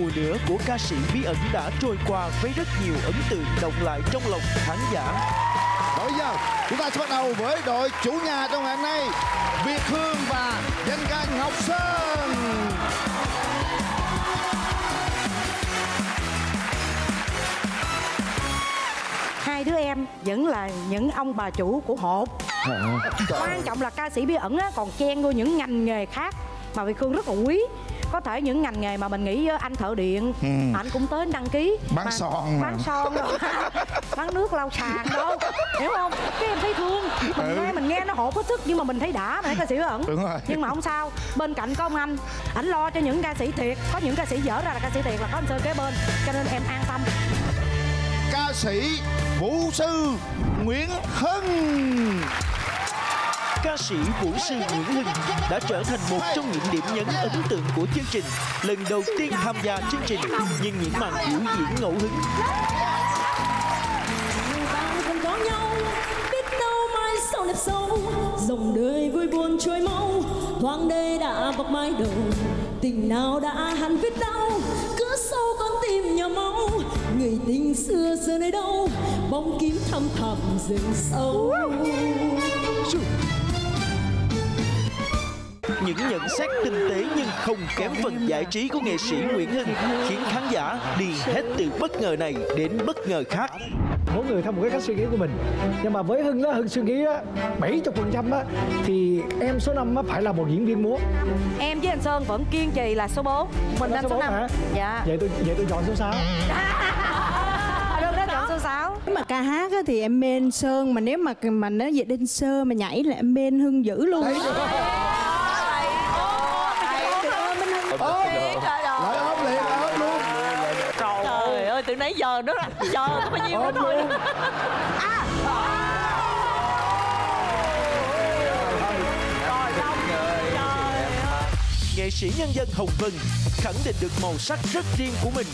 mùa nữa của ca sĩ bí ẩn đã trôi qua với rất nhiều ấn tượng động lại trong lòng khán giả. Bây giờ chúng ta sẽ bắt đầu với đội chủ nhà trong ngày hôm nay Việt Hương và danh ca Ngọc Sơn. Hai đứa em vẫn là những ông bà chủ của hộp quan trọng là ca sĩ bí ẩn á, còn chen vô những ngành nghề khác mà Việt Hương rất là quý có thể những ngành nghề mà mình nghĩ anh thợ điện Ừ. anh cũng tới đăng ký. Bán Mà- son bán son bán nước lau sàn đâu. Hiểu không? Cái em thấy thương. Mình nghe mình nghe nó hột hết sức nhưng mà mình thấy đã mà ca sĩ ẩn. Đúng rồi. nhưng mà không sao. Bên cạnh có ông anh. Ảnh lo cho những ca sĩ thiệt. Có những ca sĩ dở ra là ca sĩ thiệt là có anh sơn kế bên. Cho nên em an tâm. Ca sĩ Vũ sư Nguyễn Hưng Ca sĩ vũ sư Nguyễn Hưng đã trở thành một trong những điểm nhấn ấn tượng của chương trình. Lần đầu tiên tham gia chương trình, nhưng những màn biểu diễn ngẫu hứng. Sâu dòng đời vui buồn trôi mau thoáng đây đã bọc mái đầu. Tình nào đã hẳn biết đau cứ sâu con tim nhỏ máu. Người tình xưa giờ nơi đâu bóng kiếm thăm thẳm rừng sâu Những nhận xét tinh tế nhưng không kém phần giải trí của nghệ sĩ Nguyễn Hưng khiến khán giả đi hết từ bất ngờ này đến bất ngờ khác. mỗi người theo một cái cách suy nghĩ của mình. Nhưng mà với hưng đó hưng suy nghĩ á bảy chục phần trăm á thì em số 5 á phải là một diễn viên múa. Em với anh sơn vẫn kiên trì là số 4 mình Là số số bốn 5 hả? dạ. Vậy tôi vậy tôi chọn số 6 đừng đó chọn số 6 Nếu mà ca hát á, thì em mê anh Sơn mà nếu mà mà nó về đinh sơ mà nhảy là em mê anh Hưng dữ luôn á. Lại ôm liền, lại ôm luôn Trời ơi, giờ đó là chờ có bao nhiêu Ôm thôi. luôn. Nghệ sĩ nhân dân Hồng Vân khẳng định được màu sắc rất riêng của mình.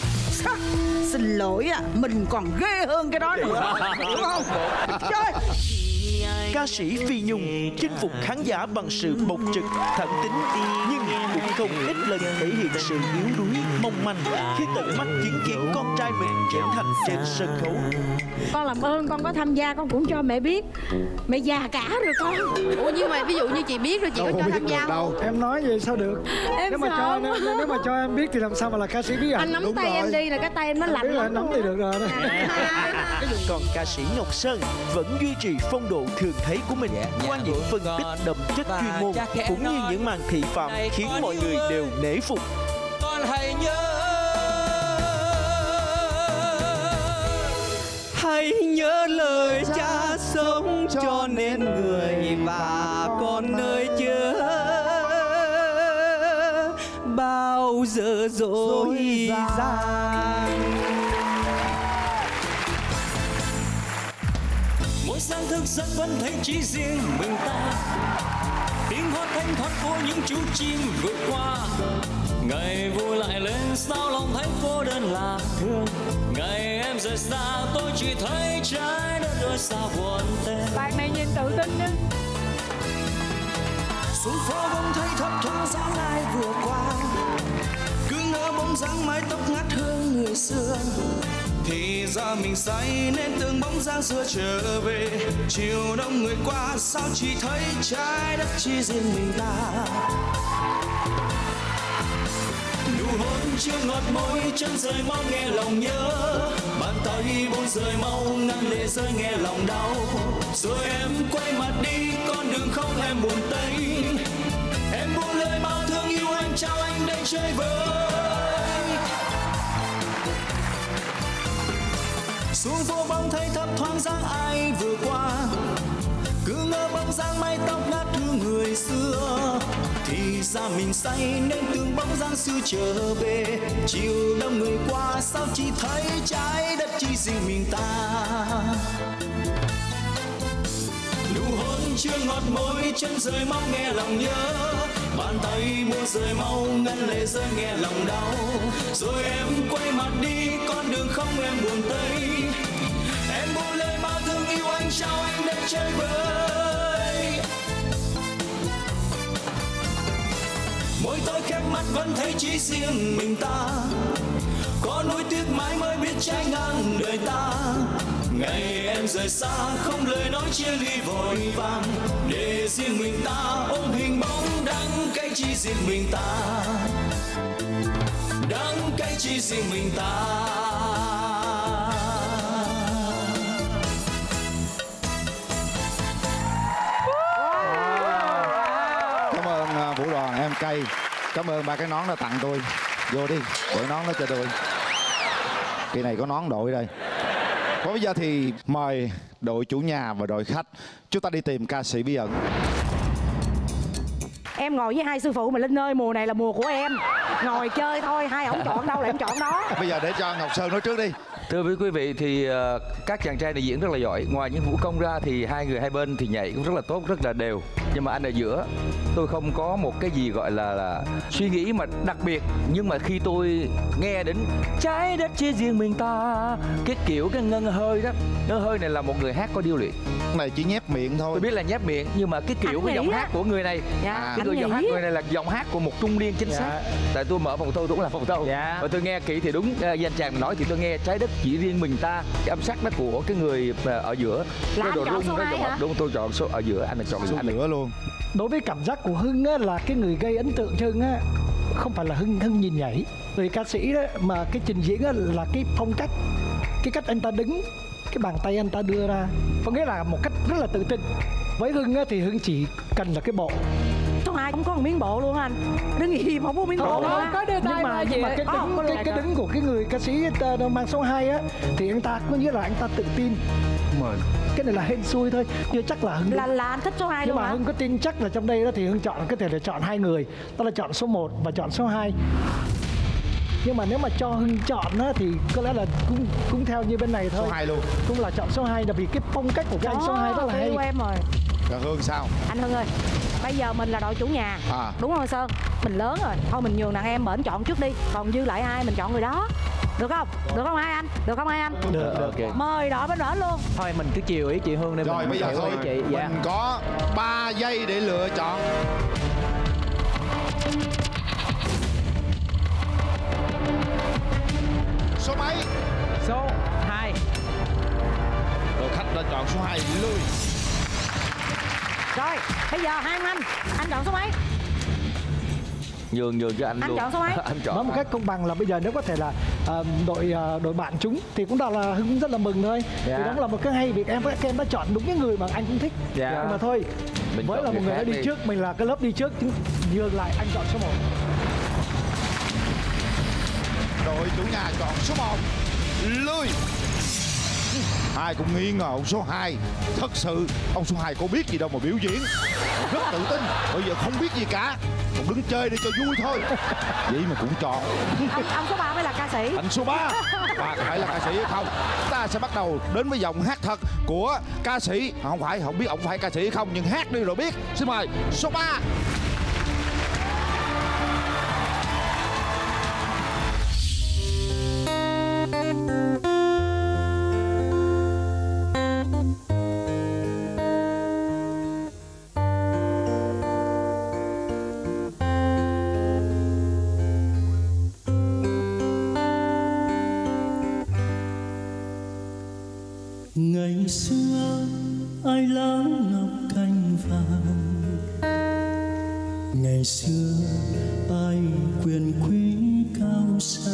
Xin lỗi ạ, mình còn ghê hơn cái đó nữa. Đúng không? Trời. Ca sĩ Phi Nhung chinh phục khán giả bằng sự bộc trực, thẳng tính. Nhưng cũng không ít lần thể hiện sự yếu đuối, mong manh khi tận mắt chứng kiến con trai mình trưởng thành trên sân khấu. con làm ơn con có tham gia con cũng cho mẹ biết. Mẹ già cả rồi con. Ủa nhưng mà ví dụ như chị biết rồi chị có Đâu cho biết tham gia đâu. em nói vậy sao được? Em nếu mà sợ cho quá. nếu, nếu mà cho em biết thì làm sao mà là ca sĩ bí ẩn anh nắm đúng tay rồi. em đi là cái tay em nó biết lạnh là lắm em nắm thì được rồi. Còn ca sĩ Ngọc Sơn vẫn duy trì phong độ thường thấy của mình qua những phân tích đậm chất chuyên môn cũng như những màn thị phạm khiến mọi người đều nể phục. con hãy nhớ. Hãy nhớ lời cha sống cho nên người và con nơi chứa. Bao giờ dối gian. Mỗi sáng thức giấc vẫn thấy chỉ riêng mình ta thanh thoát của những chú chim vượt qua. Ngày vui lại lên sao lòng thấy cô đơn là thương ngày em rời xa tôi chỉ thấy trái đất đôi xa buồn tê. Bạn này nhìn tự tin đó xuống phố bỗng thấy thấp thoáng dáng ai vừa qua. Cứ ngỡ bóng dáng mái tóc ngát hương người xưa thì ra mình say nên tưởng bóng dáng xưa trở về. Chiều đông người qua, sao chỉ thấy trái đất chỉ riêng mình ta? Nụ hôn chưa ngọt môi, chân rời mau nghe lòng nhớ. Bàn tay buông rời mau ngăn lệ rơi nghe lòng đau. Rồi em quay mặt đi, con đường không em buồn tênh. Em buông lời bao thương yêu anh trao anh đây chơi vơi. Xuống phố bóng thấy thấp thoáng dáng ai vừa qua. Cứ ngỡ bóng dáng mái tóc ngát thương người xưa. Thì ra mình say nên tưởng bóng dáng xưa trở về. Chiều đông người qua, sao chỉ thấy trái đất chỉ riêng mình ta? Nụ hôn chưa ngọt môi, chân rơi mong nghe lòng nhớ. Bàn tay buông rời mau ngăn lệ rơi nghe lòng đau. Rồi em quay mặt đi, con đường không em buồn tây thương anh đến chơi vơi mỗi tôi khép mắt vẫn thấy chỉ riêng mình ta. Có núi tiếc mãi mới biết trái ngang đời ta. Ngày em rời xa không lời nói chia ly vội vàng. Để riêng mình ta ôm hình bóng đắng cay chỉ riêng mình ta. Đắng cay chỉ riêng mình ta. Cay Cảm ơn ba cái nón đã tặng tôi. Vô đi, để nón nó cho tôi. Kỳ này có nón đội đây. Và bây giờ thì mời đội chủ nhà và đội khách. Chúng ta đi tìm ca sĩ bí ẩn. Em ngồi với hai sư phụ mà Linh ơi mùa này là mùa của em. Ngồi chơi thôi, hai ổng chọn đâu là em chọn đó. Bây giờ để cho Ngọc Sơn nói trước đi Thưa với quý vị thì ờ, các chàng trai này diễn rất là giỏi. Ngoài những vũ công ra thì hai người hai bên thì nhảy cũng rất là tốt, rất là đều. Nhưng mà anh ở giữa tôi không có một cái gì gọi là, là suy nghĩ mà đặc biệt. Nhưng mà khi tôi nghe đến trái đất chia riêng mình ta Cái kiểu cái ngân hơi đó Ngân hơi này là một người hát có điêu luyện. Này chỉ nhép miệng thôi. Tôi biết là nhép miệng nhưng mà cái kiểu Anh cái giọng nghĩ hát á. của người này Dạ, Cái anh người giọng hát người này là giọng hát của một trung niên chính xác. Tại tôi mở phòng thâu tôi cũng là phòng thâu. Dạ. Và tôi nghe kỹ thì đúng uh, danh chàng nói thì tôi nghe trái đất chỉ riêng mình ta Cái âm sắc đó của cái người ở giữa. Là Cái đồ rung, số cái giọng-? Đúng tôi chọn số ở giữa anh là chọn là nữa luôn. Đối với cảm giác của hưng á, là cái người gây ấn tượng cho hưng á không phải là hưng hưng nhìn nhảy. Người ca sĩ đó mà cái trình diễn á, là cái phong cách cái cách anh ta đứng cái bàn tay anh ta đưa ra. Có nghĩa là một cách rất là tự tin. Với hưng á, thì hưng chỉ cần là cái bộ Số hai không có một miếng bộ luôn anh. Đứng im không có miếng bộ Không, có đưa nhưng mà, nhưng mà cái Có, đứng cái, cái đứng của cái người ca sĩ ta mang số 2 á thì anh ta có nghĩa là anh ta tự tin. Cái này là hên xui thôi. Chưa chắc là hưng Là là anh thích số 2 nhưng luôn mà hưng có tin chắc là trong đây đó thì hưng chọn có thể là chọn hai người. Đó là chọn số 1 và chọn số 2 nhưng mà nếu mà cho hưng chọn á, thì có lẽ là cũng cũng theo như bên này thôi. Số 2 luôn. Cũng là chọn số 2 là vì cái phong cách của cái anh số 2 rất là hay. em rồi. Rồi Hương sao? Anh Hưng ơi Bây giờ mình là đội chủ nhà. À. Đúng không Sơn? Mình lớn rồi. Thôi mình nhường đàn em bển chọn trước đi. Còn dư lại ai mình chọn người đó. Được không? Được không hai anh? Được không hai anh? được được. Ok. Mời đội bên bển luôn. Thôi mình cứ chiều ý chị Hương đi Rồi mình bây giờ thôi. chị. Dạ. Mình có 3 giây để lựa chọn. Số mấy? Số 2 Đội khách đã chọn số 2 lui Rồi Bây giờ hai anh Anh chọn số mấy? Nhường nhường cho anh, Anh luôn chọn số mấy? Anh chọn nói một cách công bằng là bây giờ nếu có thể là ờ, đội ờ, đội bạn chúng thì cũng đã là hưng rất là mừng thôi Dạ. thì đó là một cái hay việc em các em đã chọn đúng cái người mà anh cũng thích Dạ. nhưng mà thôi Mình với là một người đã đi đi. trước mình là cái lớp đi trước chứ nhường lại anh chọn số 1 Đội chủ nhà chọn số 1 Lui Ai cũng nghi ngờ ông số 2 Thật sự ông số 2 có biết gì đâu mà biểu diễn. Rất tự tin Bây giờ không biết gì cả. Còn đứng chơi để cho vui thôi. Vậy mà cũng chọn. Ông, ông số 3 mới là ca sĩ. Anh số 3 Và có phải là ca sĩ hay không? Ta sẽ bắt đầu đến với giọng hát thật của ca sĩ. Không phải, không biết ông phải ca sĩ hay không Nhưng hát đi rồi biết. Xin mời số 3 ngày xưa ai lá ngọc cành vàng. Ngày xưa ai quyền quý cao xa?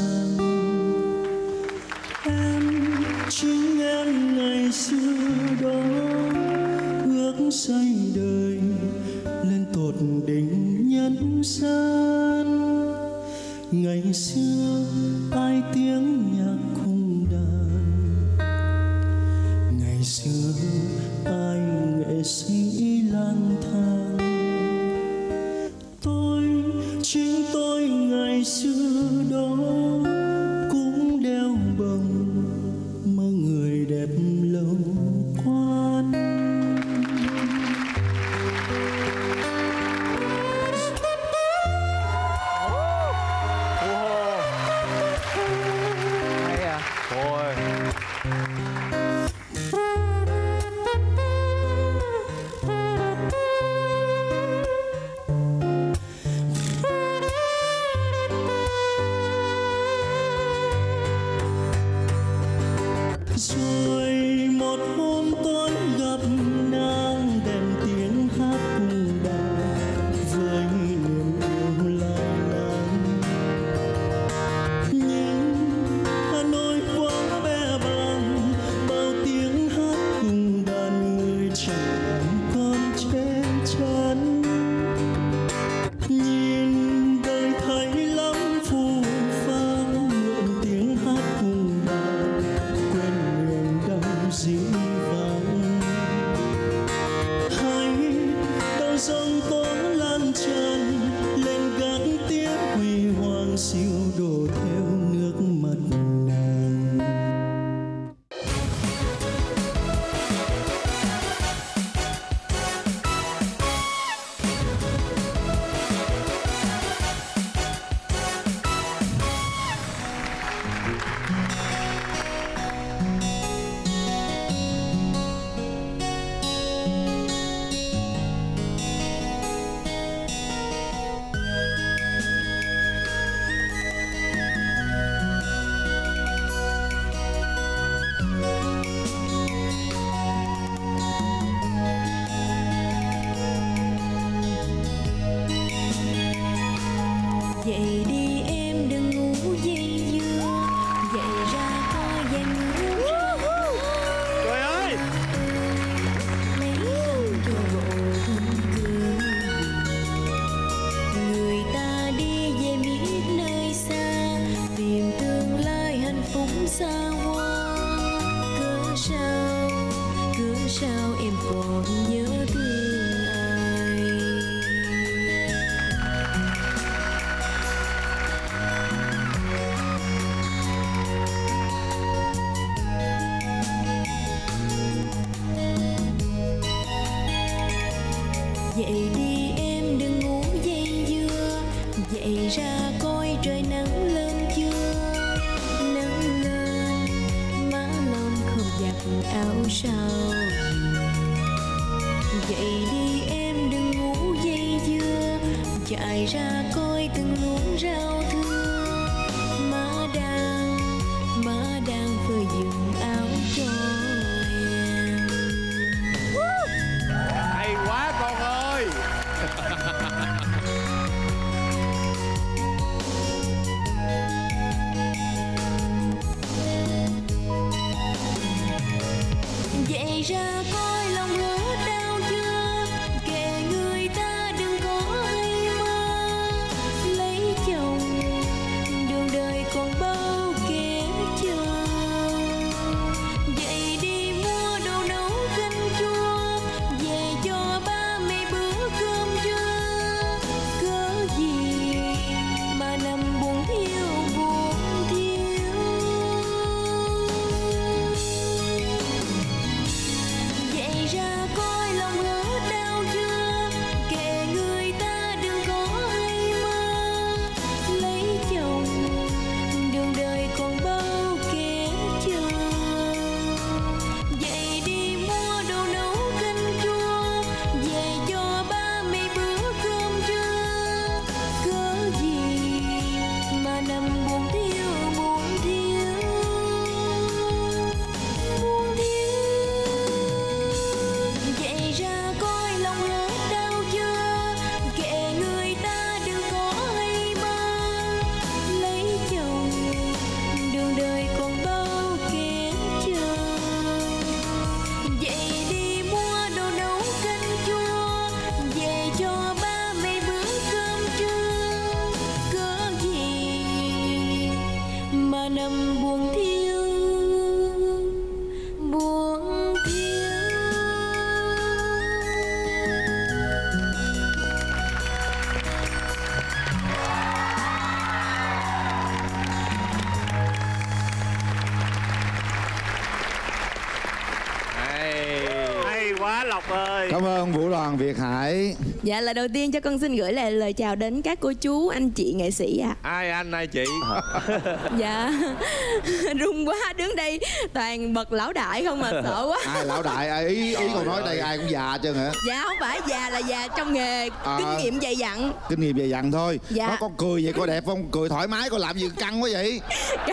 Việt Hải. Dạ lời đầu tiên cho con xin gửi lại lời chào đến các cô chú, anh chị nghệ sĩ ạ. Ai anh ai chị? Dạ Rung quá đứng đây toàn bậc lão đại không mà sợ quá. Ai lão đại ai ý ý còn nói đây ai cũng già chứ hả? Dạ không phải già là già trong nghề À. Kinh nghiệm dày dặn. Kinh nghiệm về dặn thôi. Dạ. Nó con cười vậy coi đẹp không? Cười thoải mái coi làm gì căng quá vậy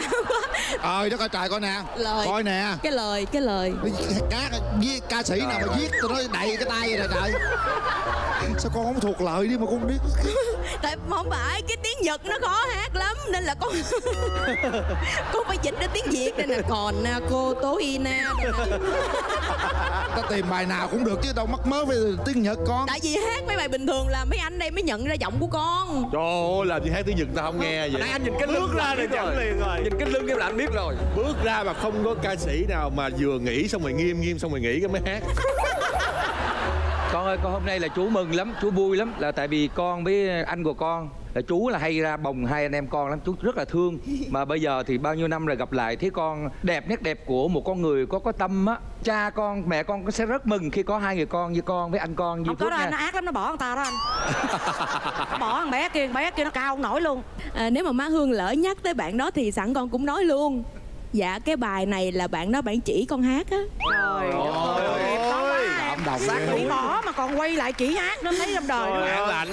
Ơi đó coi trời coi nè. Lời. Coi nè. Cái lời, cái lời. Cá, viết, ca sĩ nào mà viết tôi nói đầy cái tay vậy trời. Sao con không thuộc lời đi mà con biết? Tại không phải cái tiếng Nhật nó khó hát lắm Nên là con Con phải dịch ra tiếng Việt đây nè. Còn na cô tố ina Ta tìm bài nào cũng được chứ đâu mắc mớ về tiếng Nhật con. Tại vì hát mấy bài bình thường là mấy anh đây mới nhận ra giọng của con. Trời ơi làm gì hát tiếng Nhật ta không nghe vậy? Nãy anh nhìn cái lưng ra là chẳng rồi. liền rồi. Nhìn cái lưng em là anh biết rồi. Bước ra mà không có ca sĩ nào mà vừa nghĩ xong rồi nghiêm nghiêm xong rồi nghĩ cái mới hát. Con ơi con hôm nay là chú mừng lắm chú vui lắm. Là tại vì con với anh của con là chú là hay ra bồng hai anh em con lắm chú rất là thương. Mà bây giờ thì bao nhiêu năm rồi gặp lại thấy con đẹp nét đẹp của một con người có có tâm á. Cha con mẹ con sẽ rất mừng khi có hai người con như con với anh con như không có đó anh nó nha ác lắm nó bỏ người ta đó anh. Nó bỏ thằng bé kia bé kia nó cao không nổi luôn. À, Nếu mà má Hương lỡ nhắc tới bạn đó thì sẵn con cũng nói luôn. Dạ cái bài này là bạn đó bạn chỉ con hát á. Trời ơi Cảm động bị bỏ mà còn quay lại chỉ hát nó thấy trong đời Trời nữa. an lạnh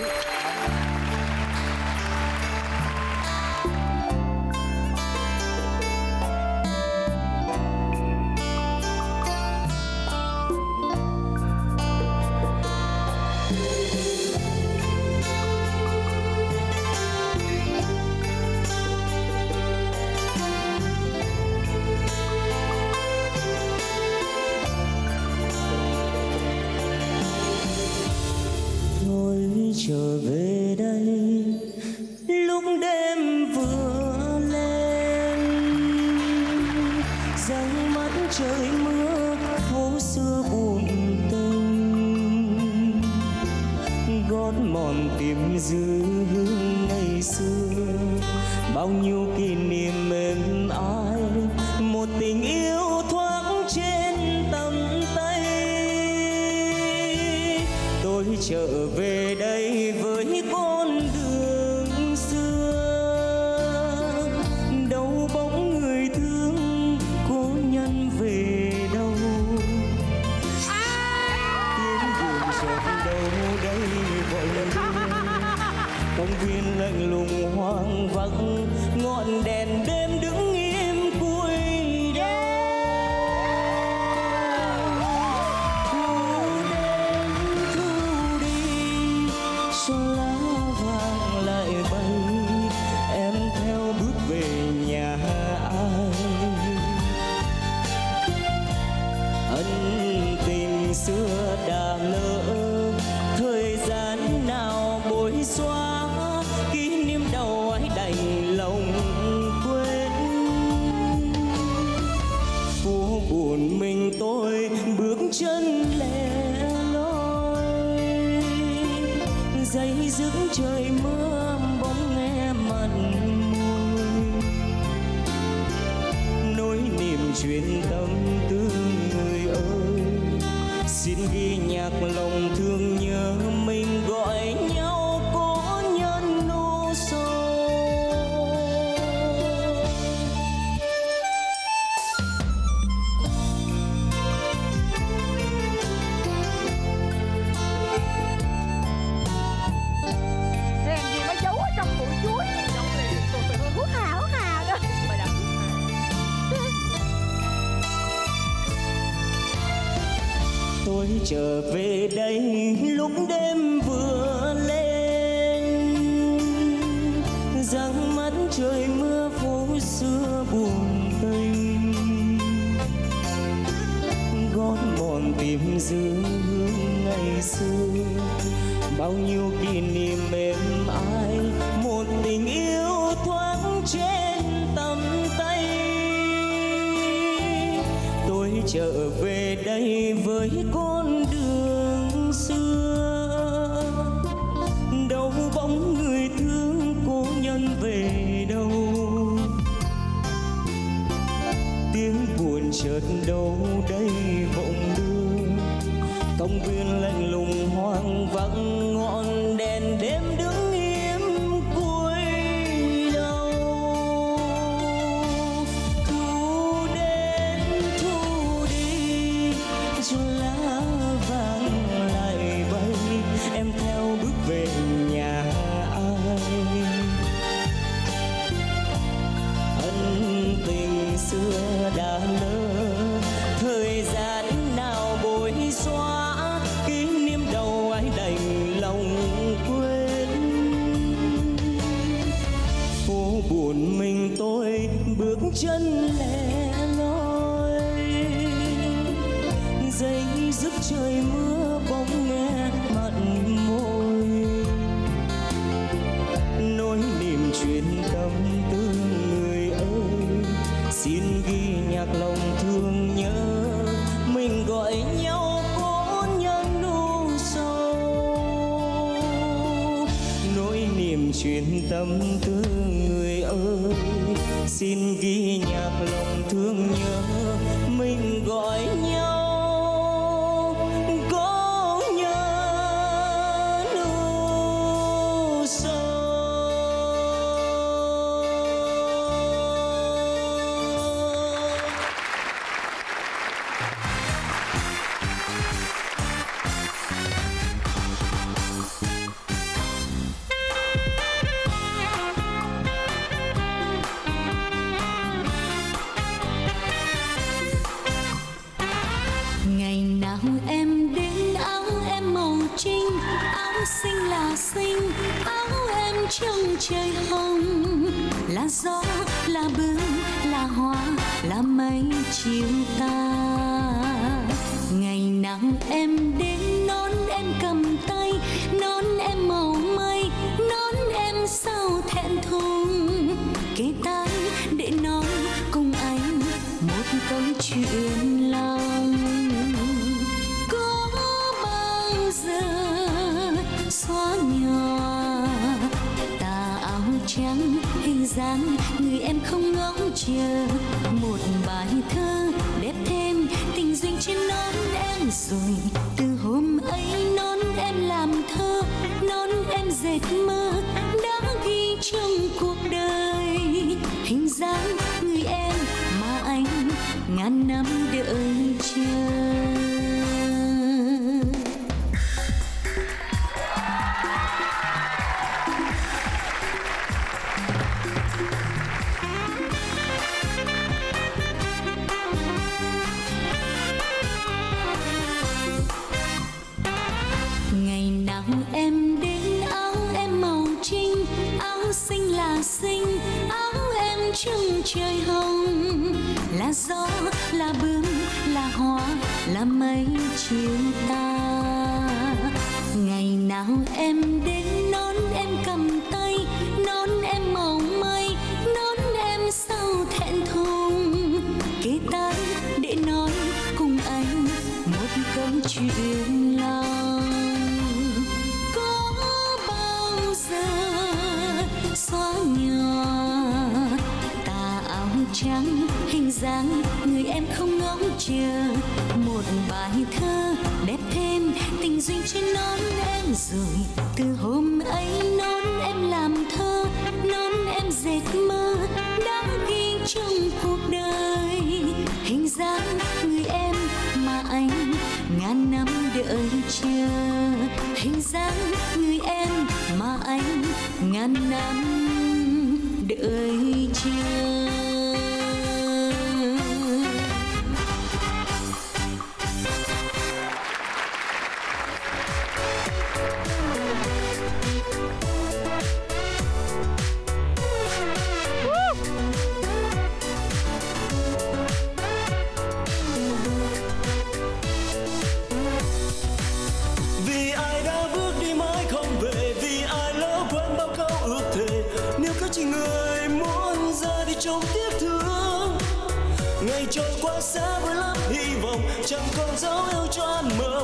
rồi từ hôm ấy non em làm thơ non em dệt mơ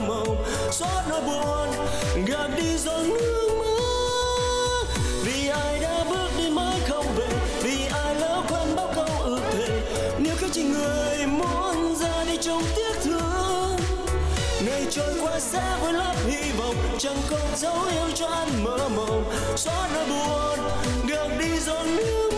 mộng xót nỗi buồn, gạt đi giọt nước mắt vì ai đã bước đi mãi không về, vì ai lỡ quên bao câu ước thề. Nếu cứ chỉ người muốn ra đi trong tiếc thương ngày trôi qua sẽ vơi lấp hy vọng. Chẳng còn dấu yêu cho anh mơ mộng, xót nỗi buồn, gạt đi giọt nước mắt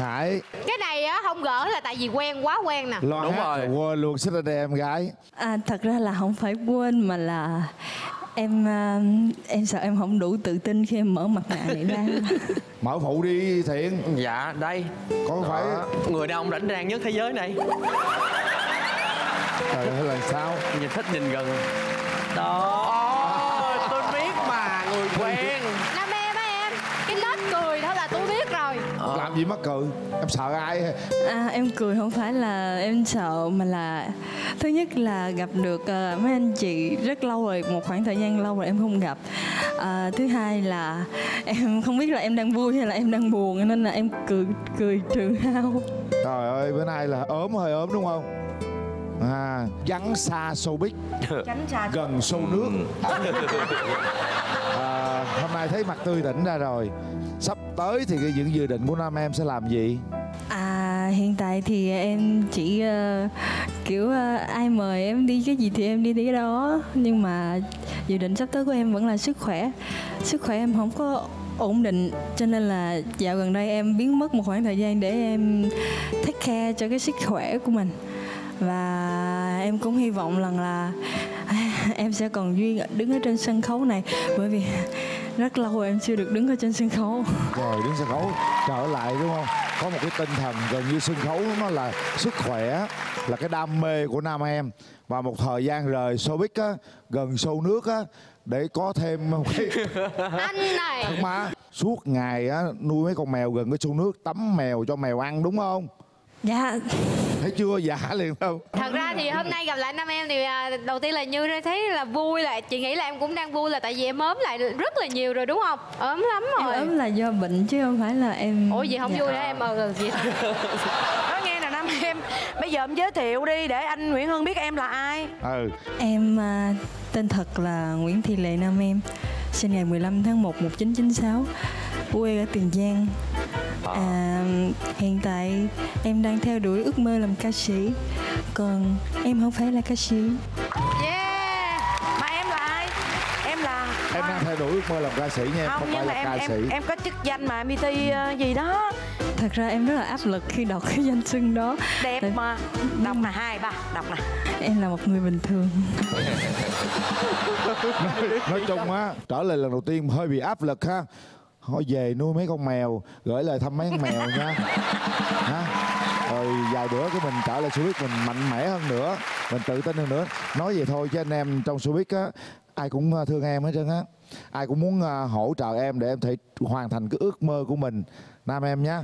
hải cái này á không gỡ là tại vì quen quá quen nè. Lo Đúng hát rồi. quên luôn xích ra đây em gái. À, thật ra là không phải quên mà là em à, em sợ em không đủ tự tin khi em mở mặt nạ này ra. Mở phụ đi thiện. Dạ đây. Có phải Đó, Người đàn ông rảnh rang nhất thế giới này. Trời ơi là sao Nhìn thích nhìn gần. Đó Tôi biết mà Người quen nam em á em cái nết cười thôi là tôi biết rồi làm gì mắc cười? Em sợ ai à, em cười không phải là em sợ mà là thứ nhất là gặp được à, mấy anh chị rất lâu rồi một khoảng thời gian lâu rồi em không gặp. À, thứ hai là em không biết là em đang vui hay là em đang buồn nên là em cười cười trừ hao. Trời ơi bữa nay là ốm hơi ốm đúng không? À vắng xa showbiz. Tránh xa. Gần sâu nước à, hôm nay thấy mặt tươi tỉnh ra rồi. Sắp tới thì cái những dự định của nam em sẽ làm gì? À hiện tại thì em chỉ uh, kiểu uh, ai mời em đi cái gì thì em đi cái đó. Nhưng mà dự định sắp tới của em vẫn là sức khỏe. Sức khỏe em không có ổn định cho nên là dạo gần đây em biến mất một khoảng thời gian để em take care cho cái sức khỏe của mình và em cũng hy vọng rằng là à, em sẽ còn duyên đứng ở trên sân khấu này. Bởi vì rất lâu rồi em chưa được đứng ở trên sân khấu. Rồi đứng sân khấu trở lại đúng không? Có một cái tinh thần gần như sân khấu nó là sức khỏe là cái đam mê của nam em. Và một thời gian rời showbiz á gần sâu nước á để có thêm một cái anh này. Thật mà suốt ngày á nuôi mấy con mèo gần cái sông nước tắm mèo cho mèo ăn đúng không dạ. Thấy chưa? Dạ liền đâu thật ra thì hôm nay gặp lại nam em thì à, đầu tiên là như thấy là vui là chị nghĩ là em cũng đang vui là tại vì em ốm lại rất là nhiều rồi đúng không? Ốm lắm em rồi. ốm là do bệnh chứ không phải là em ủa gì không Dạ. vui hả em? Ờ vậy Nói nghe nè Nam em Bây giờ em giới thiệu đi để anh Nguyễn Hưng biết em là ai. Ừ. Em à, tên thật là Nguyễn Thị Lệ Nam Em Sinh ngày 15 tháng 1 1996 Quê ở Tiền Giang. À, Hiện tại em đang theo đuổi ước mơ làm ca sĩ Còn em không phải là ca sĩ. Yeah! Mà em là ai? Em là em đang theo đuổi ước mơ làm ca sĩ nha em Không không nhưng phải mà là em ca em sĩ. em có chức danh mà MT ờ, gì đó. Thật ra em rất là áp lực khi đọc cái danh xưng đó. Đẹp Tại- mà. Đọc nè hai ba Đọc nè Em là một người bình thường. Nói, nói chung á trở lại lần đầu tiên hơi bị áp lực ha. Thôi về nuôi mấy con mèo gửi lời thăm mấy con mèo nha. Ha rồi vài bữa cái mình trở lại showbiz mình mạnh mẽ hơn nữa mình tự tin hơn nữa. Nói vậy thôi chứ anh em trong showbiz á ai cũng à, thương em hết trơn á. Ai cũng muốn à, hỗ trợ em để em thể hoàn thành cái ước mơ của mình. Nam em nhé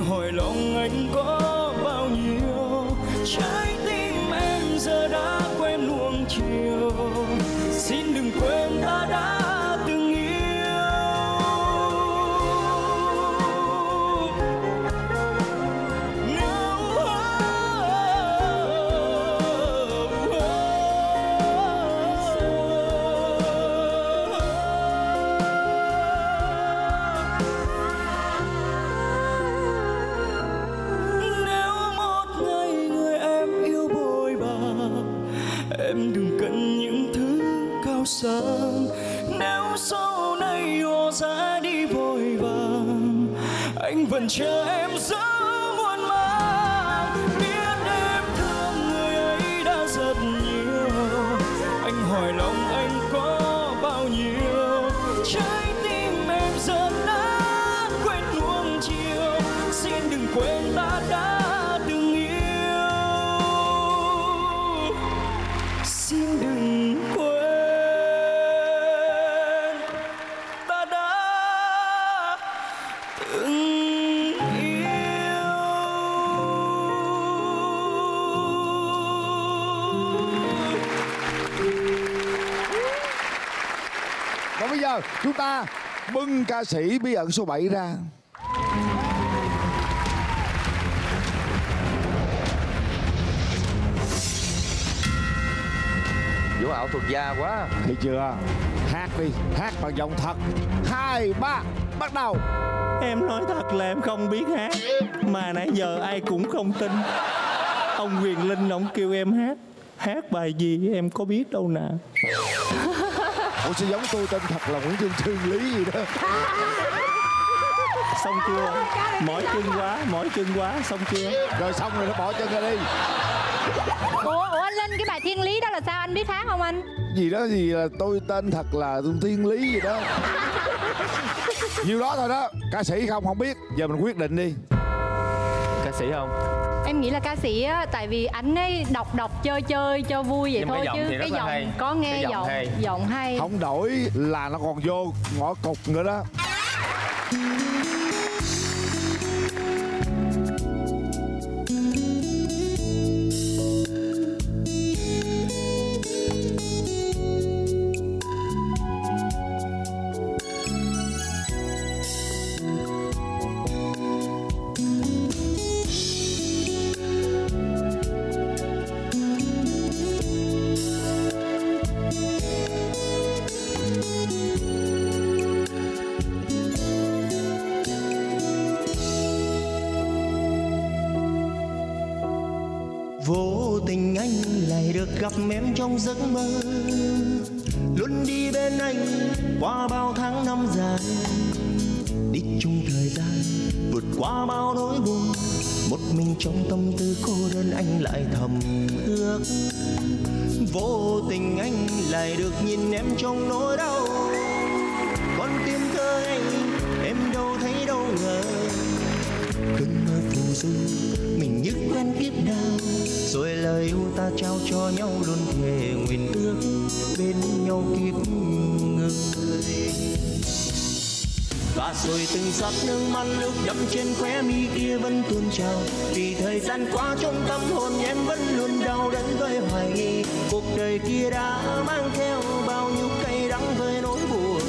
海浪 your ca sĩ bí ẩn số 7 ra. Vũ ảo thuộc gia quá. Thì chưa? Hát đi Hát bằng giọng thật. Hai ba Bắt đầu. Em nói thật là em không biết hát Mà nãy giờ ai cũng không tin. Ông Quyền Linh ông kêu em hát. Hát bài gì em có biết đâu nè Ủa sẽ giống tôi tên thật là Nguyễn Dương Thiên Lý gì đó? Xong chưa? Mỏi chân quá Mỏi chân quá Xong chưa? Rồi xong rồi nó bỏ chân ra đi. Ủa, Ủa anh Linh cái bài Thiên Lý đó là sao? Anh biết hát không anh? Gì đó gì là tôi tên thật là Thiên Lý gì đó. Nhiều đó thôi đó. Ca sĩ không không biết. Giờ mình quyết định đi. Ca sĩ không? Em nghĩ là ca sĩ á tại vì anh ấy đọc đọc chơi chơi cho vui vậy Nhưng thôi chứ cái giọng hay. có nghe Cái giọng giọng hay. giọng hay không đổi là nó còn vô ngõ cục nữa đó trao. Vì thời gian qua trong tâm hồn em vẫn luôn đau đớn với hoài nghi. Cuộc đời kia đã mang theo bao nhiêu cay đắng với nỗi buồn.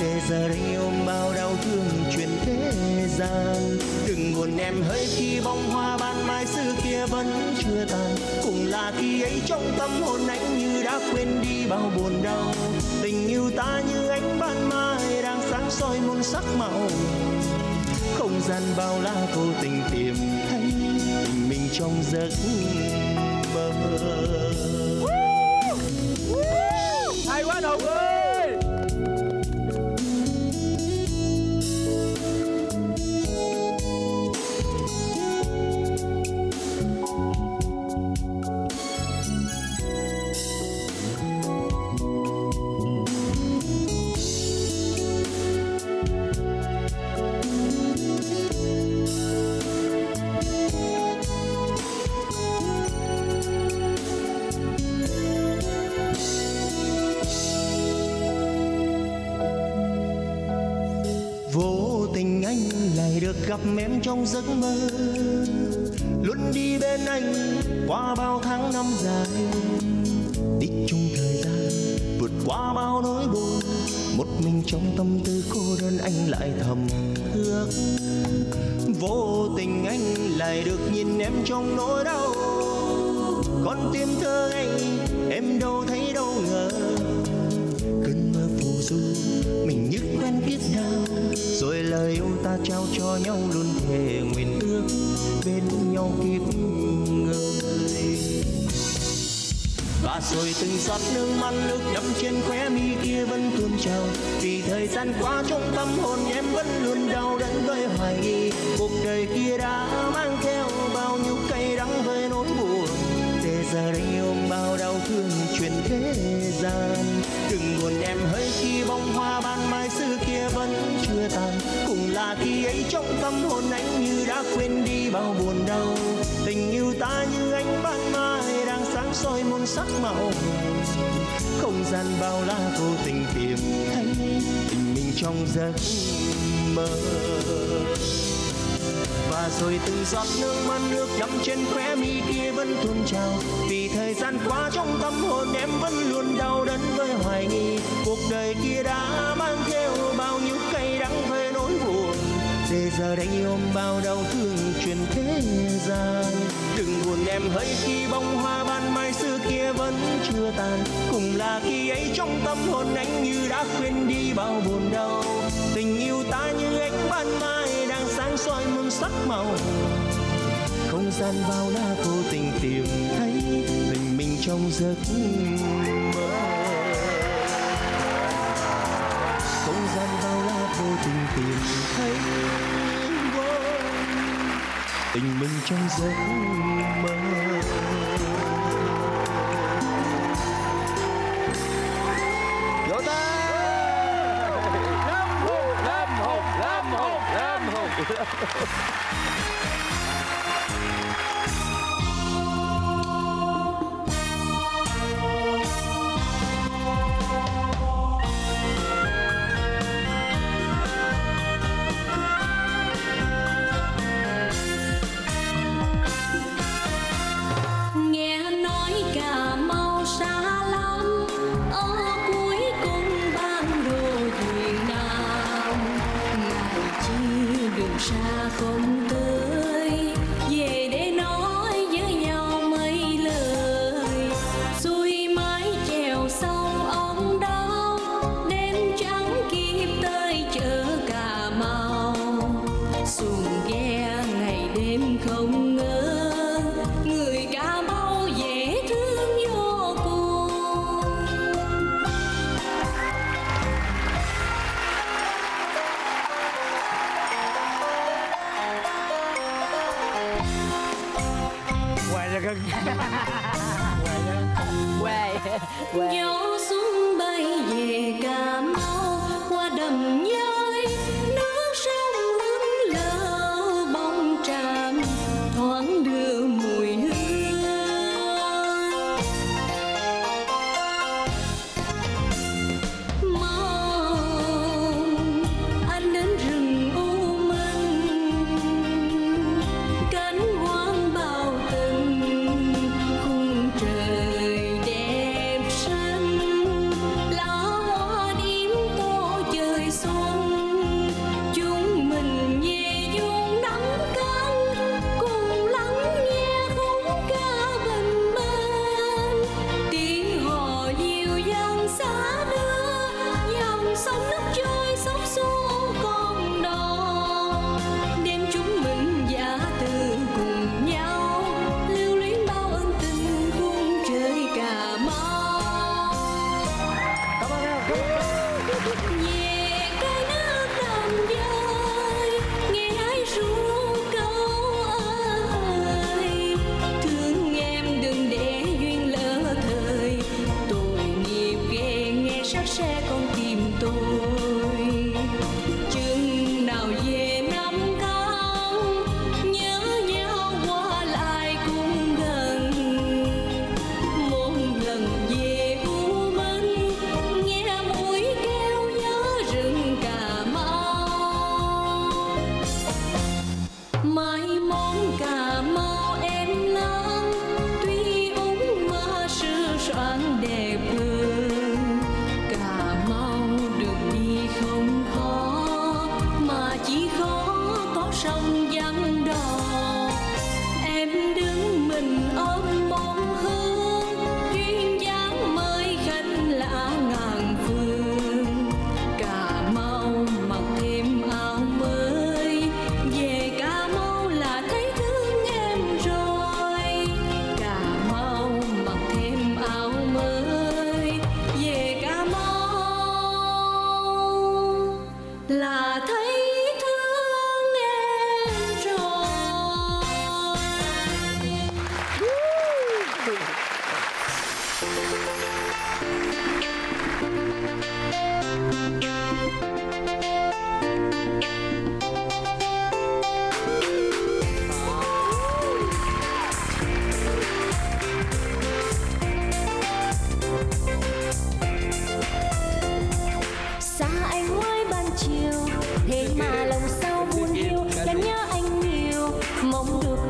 Để giờ đây ôm bao đau thương truyền thế gian. Đừng buồn em hỡi khi bông hoa ban mai xưa kia vẫn chưa tàn cùng là khi ấy trong tâm hồn anh như đã quên đi bao buồn đau. Tình yêu ta như ánh ban mai đang sáng soi muôn sắc màu không gian bao la vô tình tìm thấy tình mình trong giấc mơ. Gặp em trong giấc mơ, luôn đi bên anh qua bao tháng năm dài. Đi chung thời gian, vượt qua bao nỗi buồn, một mình trong tâm tư cô đơn anh lại thầm ước. Vô tình anh lại được nhìn em trong nỗi đau, con tim thơ anh trao cho nhau luôn thề nguyện ước, bên nhau kiếp người và rồi từng giọt nước mắt nước đẫm trên khóe mi kia vẫn tuôn trào, vì thời gian qua trong tâm hồn nhé. Khi ấy trong tâm hồn anh như đã quên đi bao buồn đau. Tình yêu ta như ánh ban mai đang sáng soi muôn sắc màu không gian bao la vô tình tìm thấy tình mình trong giấc mơ. Và rồi từng giọt nước mắt nước nhắm trên khóe mi kia vẫn tuôn trào. Vì thời gian qua trong tâm hồn em vẫn luôn đau đớn với hoài nghi. Cuộc đời kia đã mang giờ đây ôm bao đau thương truyền thế gian. Đừng buồn em hỡi khi bông hoa ban mai xưa kia vẫn chưa tàn. Cùng là khi ấy trong tâm hồn anh như đã quên đi bao buồn đau. Tình yêu ta như ánh ban mai đang sáng soi muôn sắc màu không gian bao la vô tình tìm thấy mình mình trong giấc mơ. Không gian bao la vô tình tìm thấy tình mình trong giấc mơ. Vỗ tay lâm hùng lâm hùng lâm hùng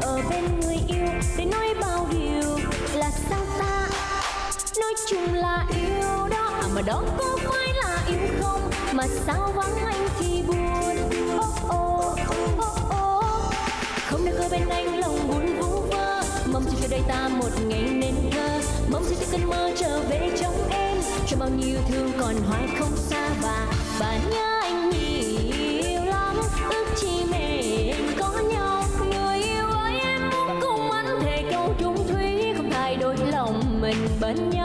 ở bên người yêu để nói bao điều là sao ta? Nói chung là yêu đó à mà đó có phải là yêu không? Mà sao vắng anh thì buồn? Oh oh oh oh, không được ở bên anh lòng buồn vu vơ. Mong xin cho đời ta một ngày nên thơ mong xin cho cơn mơ trở về trong em. Cho bao nhiêu thương còn hoài không xa. Và và nhớ but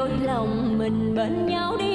đôi lòng mình bên nhau đi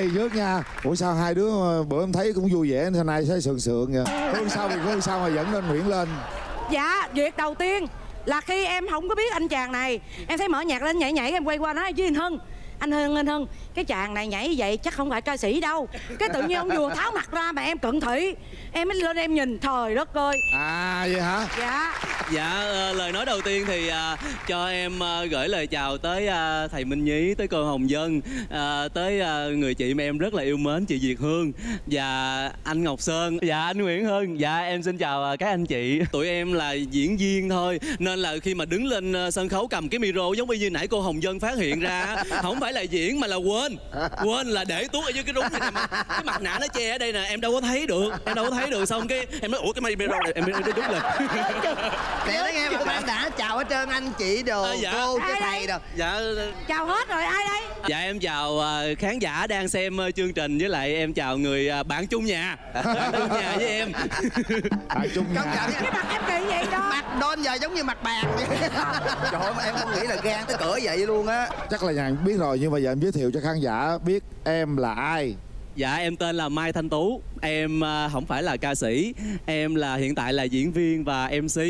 vũ cây trước nha. Ủa sao hai đứa ờ, bữa em thấy cũng vui vẻ Hôm nay thấy sườn sườn vậy. Hương sao thì Hương sao mà dẫn lên Nguyễn lên. Dạ, việc đầu tiên là khi em không có biết anh chàng này Em thấy mở nhạc lên nhảy nhảy em quay qua nói với anh Hưng. Anh Hưng, anh Hưng, cái chàng này nhảy vậy chắc không phải ca sĩ đâu Cái tự nhiên ông vừa tháo mặt ra mà em cận thị Em mới lên em nhìn, trời đất ơi À vậy hả Dạ Dạ ờ, lời nói đầu tiên thì à, cho em ờ, gửi lời chào tới à, thầy Minh Nhí, tới cô Hồng Dân, à, tới à, người chị mà em rất là yêu mến chị Việt Hương và anh Ngọc Sơn, dạ anh Nguyễn Hưng. Dạ em xin chào à, các anh chị. Tụi em là diễn viên thôi nên là khi mà đứng lên ờ, sân khấu cầm cái micro giống như nãy cô Hồng Dân phát hiện ra không phải là diễn mà là quên. Quên. Là để tuốt ở dưới cái đúng này nè mà cái mặt nạ nó che ở đây nè, em đâu có thấy được. Em đâu có thấy được. Xong cái em nói ủa cái micro này em mới đúng lên. Để nói nghe mà bạn đã chào hết trơn anh chị đồ À, dạ. cô cho thầy đồ. Dạ. Chào hết rồi, ai đây? Dạ em chào ờ, khán giả đang xem ờ, chương trình với lại em chào người ờ, bạn chung nhà. Bạn chung nhà với em. Bạn chung nhận Cái mặt em kỳ vậy đó Mặt đôn giờ giống như mặt bàn vậy. Trời ơi mà em không nghĩ là gan tới cỡ vậy luôn á. Chắc là nhà biết rồi nhưng mà giờ em giới thiệu cho khán khán giả biết em là ai? Dạ em tên là Mai Thanh Tú. Em à, không phải là ca sĩ. Em là, hiện tại là diễn viên và MC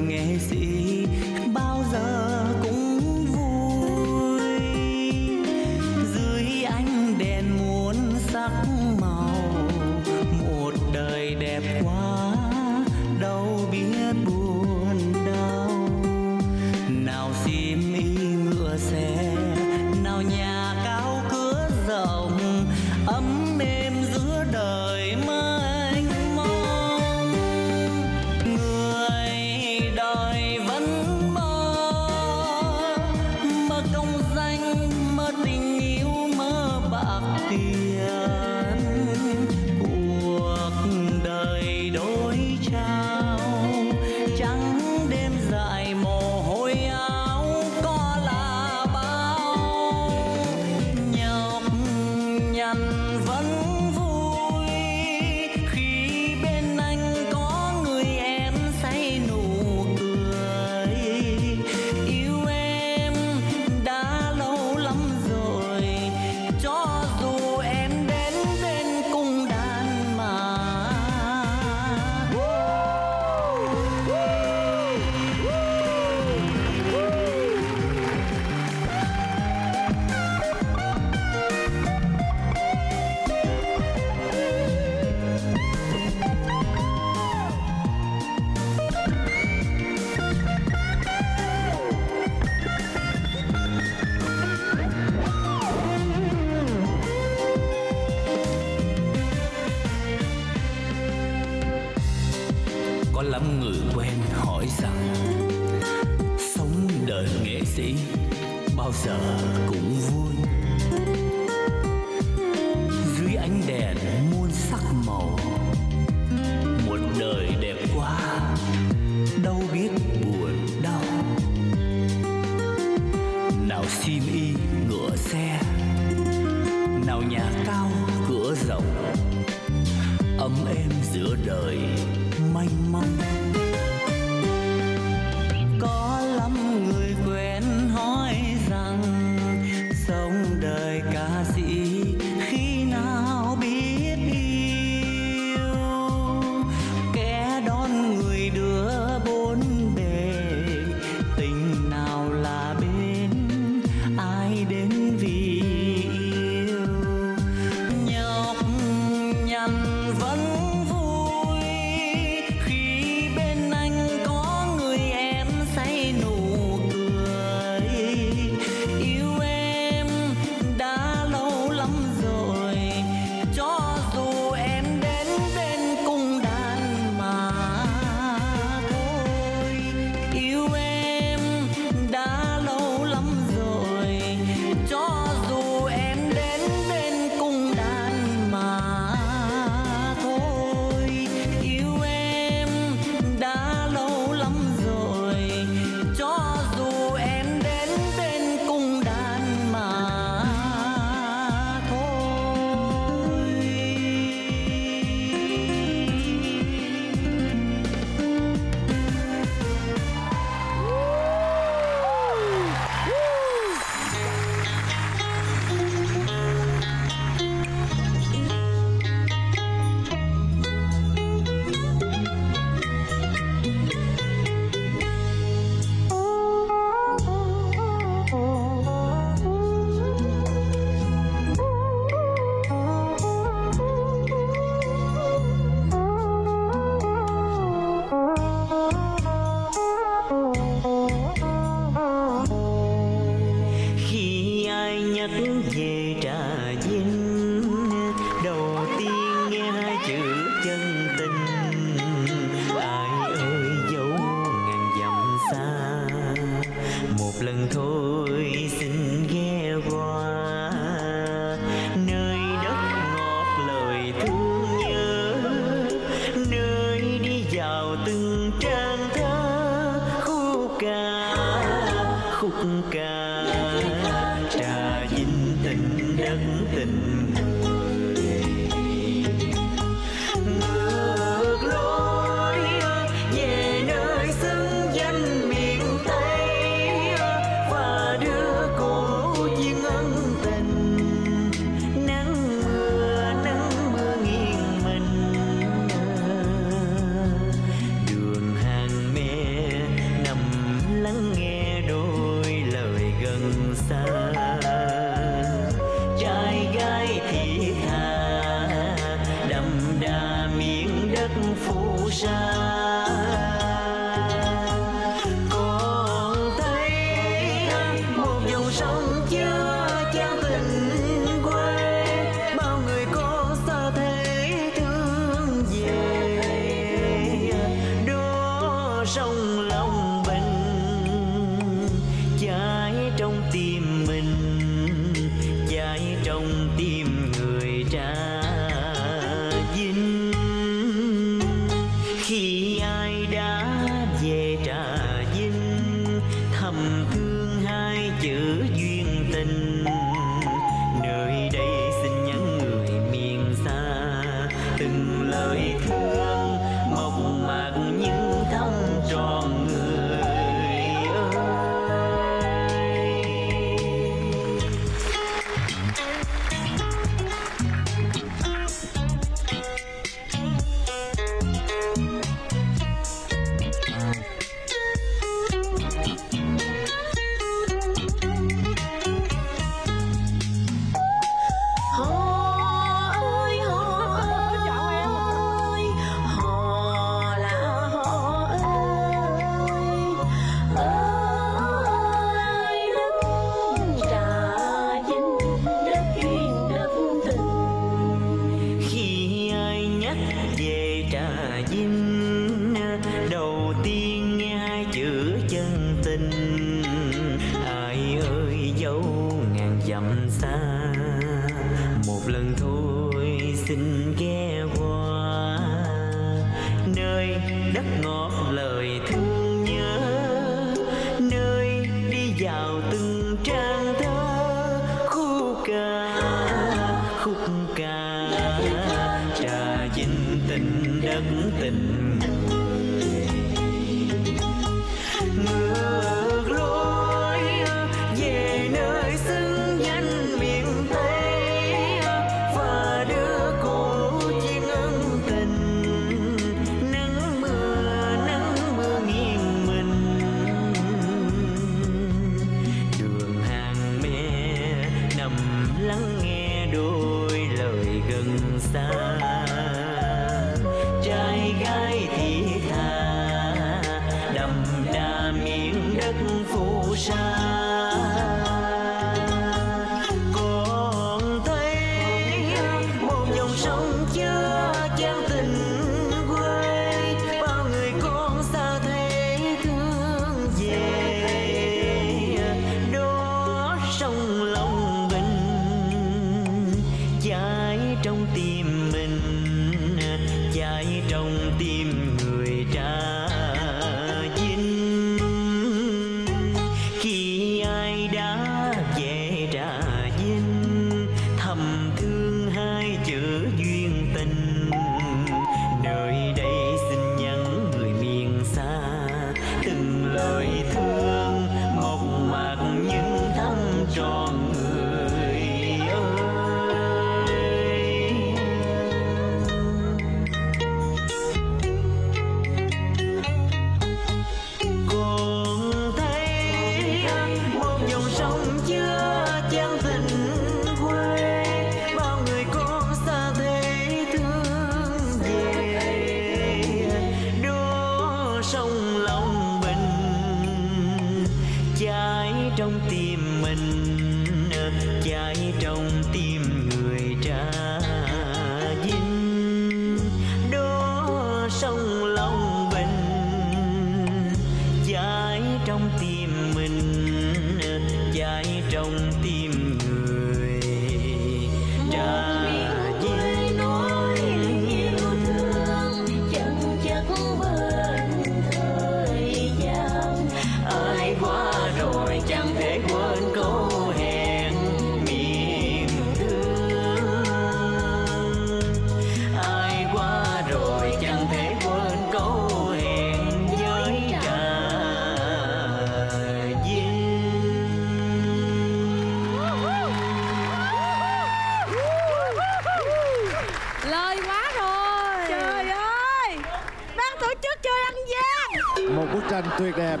tổ chức chơi ăn gian một bức tranh tuyệt đẹp.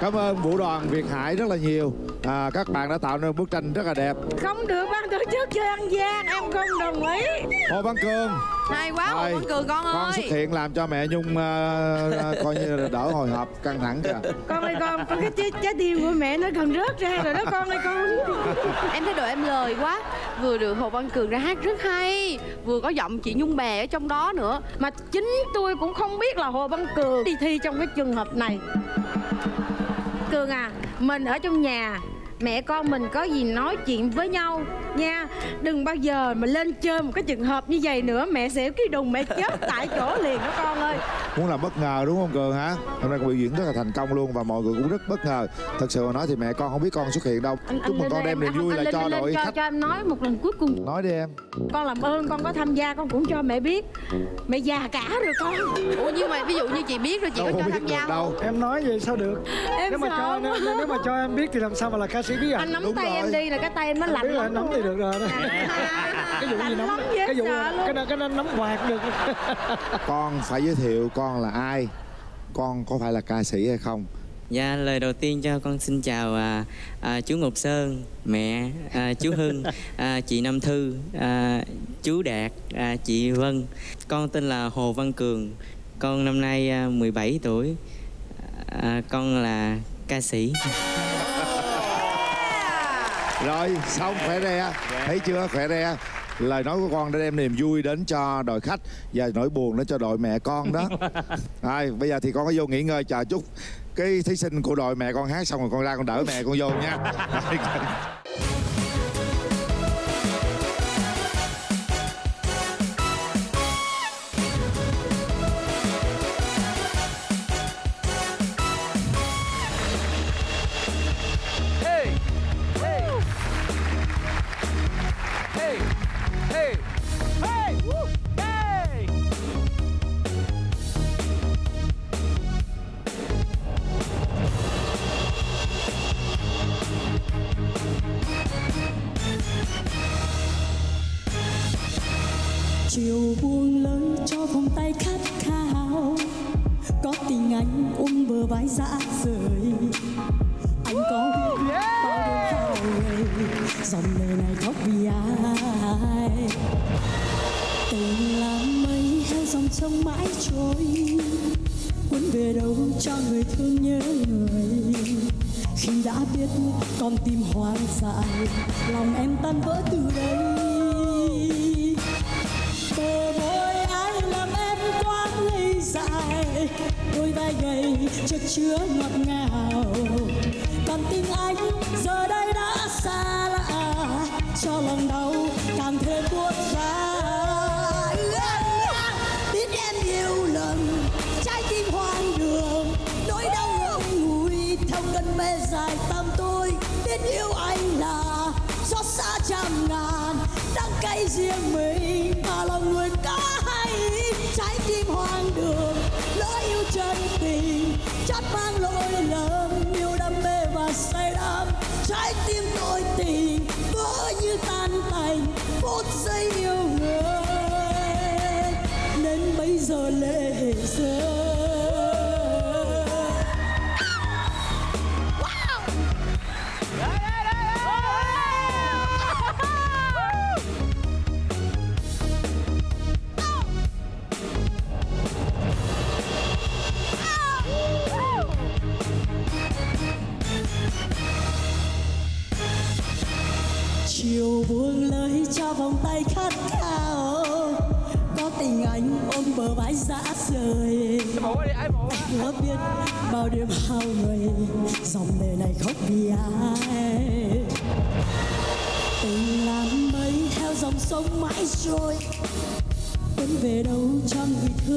Cảm ơn vũ đoàn việt hải rất là nhiều. À, các bạn đã tạo nên bức tranh rất là đẹp. Không được ban tổ chức chơi ăn gian em không đồng ý. Hồ văn cường. Hay quá hồ văn cường con con ơi. xuất hiện làm cho mẹ nhung à, coi như là đỡ hồi hộp căng thẳng kìa. Con ơi con con cái trái, trái tim của mẹ nó gần rớt ra rồi đó con ơi con. Em thấy đội em lời quá vừa được hồ văn cường ra hát rất hay, vừa có giọng chị nhung bè ở trong đó nữa. Mà chính tôi cũng không biết là hồ văn cường đi thi trong cái trường hợp này. Cường à mình ở trong nhà mẹ con mình có gì nói chuyện với nhau nha. Đừng bao giờ mà lên chơi một cái trường hợp như vậy nữa. Mẹ sẽ cái đùng mẹ chết tại chỗ liền đó con ơi. Muốn làm bất ngờ đúng không cường hả? Hôm nay con biểu diễn rất là thành công luôn và mọi người cũng rất bất ngờ. Thật sự mà nói thì mẹ con không biết con xuất hiện đâu. Chúc mừng con đem em- niềm vui anh lại cho đội cho, khách. cho em nói một lần cuối cùng. Nói đi em. Con làm ơn con có tham gia con cũng cho mẹ biết. Mẹ già cả rồi con. Ủa nhưng mà ví dụ như chị biết rồi chị có cho tham gia không? Em nói vậy sao được? Em nếu mà sợ cho nếu, nếu mà cho em biết thì làm sao mà là ca sĩ bí ẩn anh nắm tay em đi là cái tay em nó lạnh lắm nắm thì được rồi. đó cái vụ gì nắm cái vụ cái cái nắm quạt được. Con phải giới thiệu con là ai? Con có phải là ca sĩ hay không? Dạ, lời đầu tiên cho con xin chào à, à, chú Ngọc Sơn, mẹ, à, chú Hưng, à, chị Nam Thư, à, chú Đạt, à, chị Vân. Con tên là Hồ Văn Cường, con năm nay à, 17 tuổi, à, con là ca sĩ. Rồi xong khỏe re. Thấy chưa? Khỏe re. Lời nói của con đã đem niềm vui đến cho đội khách và nỗi buồn đến cho đội mẹ con đó. Rồi bây giờ thì con có vô nghỉ ngơi chờ chút. Cái thí sinh của đội mẹ con hát xong rồi con ra con đỡ mẹ con vô nha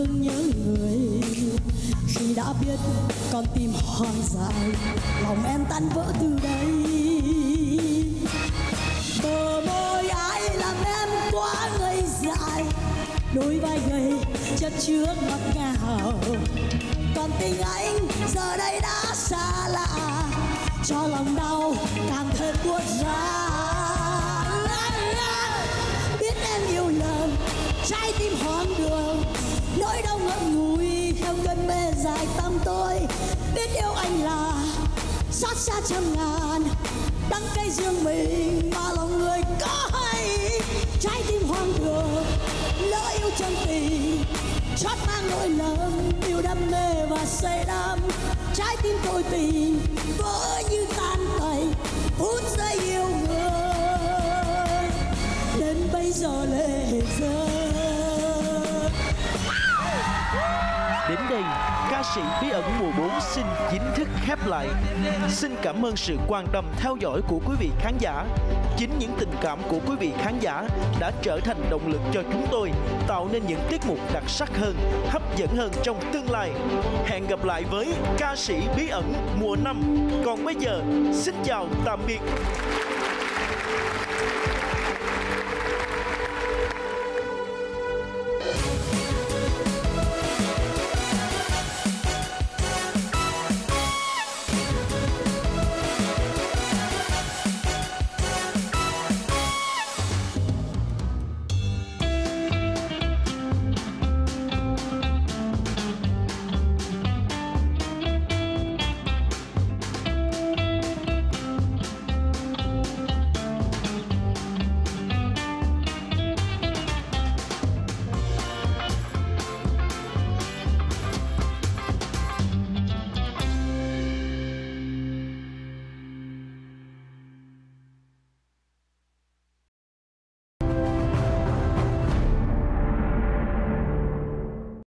thương nhớ người. Khi đã biết con tim hoang dại lòng em tan vỡ từ đây. Bờ môi ai làm em quá ngây dại. Đôi vai gầy, chất chứa ngọt ngào. Còn tình anh giờ đây đã xa lạ. Cho lòng đau càng thêm buốt giá biết em yêu lầm, trái tim hoang đường nỗi đau ngậm ngùi theo cơn mê dài tâm tôi. Biết yêu anh là xót xa trăm ngàn, đắng cay riêng mình mà lòng người có hay. Trái tim hoang đường, lỡ yêu chân tình, chót mang nỗi lầm yêu đam mê và say đắm. Trái tim tôi tình vỡ như tan tành, phút giây yêu người. Đến bây giờ lệ rơi. Đến đây, ca sĩ Bí ẩn mùa 4 xin chính thức khép lại. Xin cảm ơn sự quan tâm theo dõi của quý vị khán giả. Chính những tình cảm của quý vị khán giả đã trở thành động lực cho chúng tôi tạo nên những tiết mục đặc sắc hơn, hấp dẫn hơn trong tương lai. Hẹn gặp lại với ca sĩ Bí ẩn mùa 5. Còn bây giờ, xin chào tạm biệt.